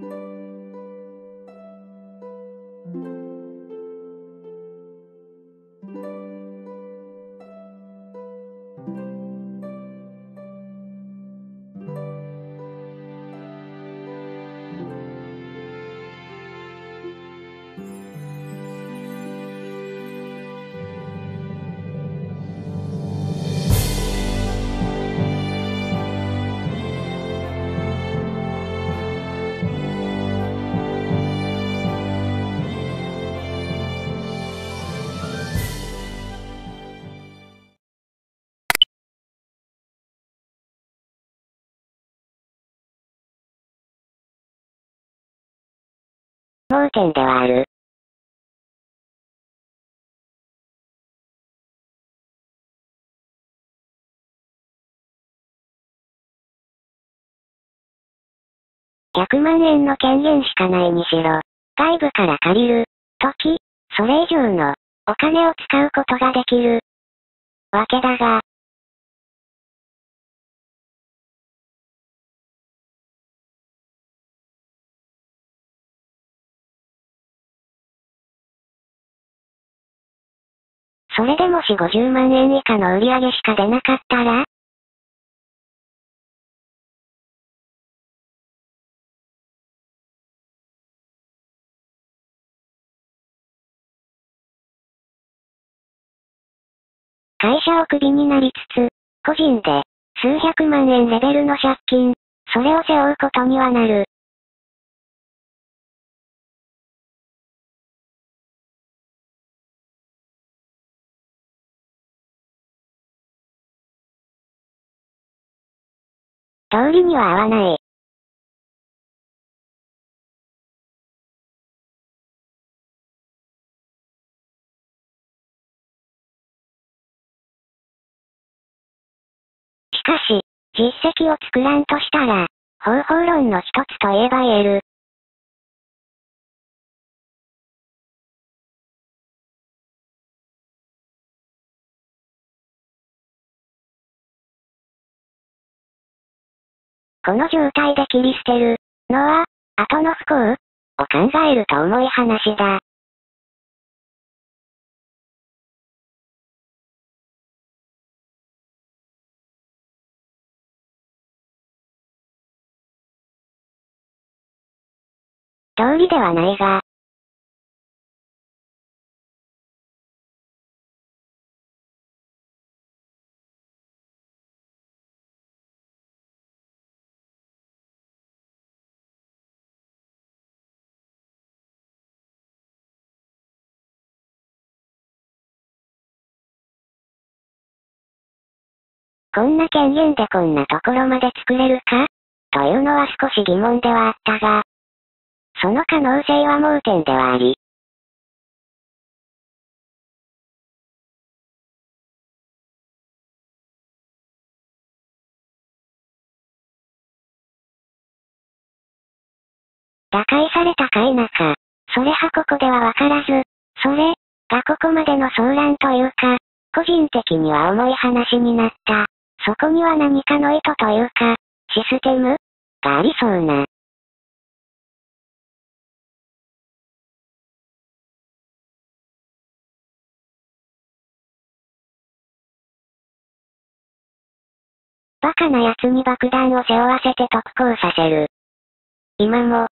thank you 盲点ではある。100万円の権限しかないにしろ、外部から借りる、とき、それ以上の、お金を使うことができる。わけだが、それでも4、50万円以下の売り上げしか出なかったら？会社をクビになりつつ、個人で、数百万円レベルの借金、それを背負うことにはなる。通りには合わない。しかし、実績を作らんとしたら、方法論の一つといえば言える。この状態で切り捨てるのは、後の不幸？を考えると重い話だ。道理ではないが、こんな権限でこんなところまで作れるか？というのは少し疑問ではあったが、その可能性は盲点ではあり、打開されたか否か、それはここではわからず、それ、がここまでの騒乱というか、個人的には重い話になった。そこには何かの意図というか、システム？がありそうな。バカな奴に爆弾を背負わせて特攻させる。今も、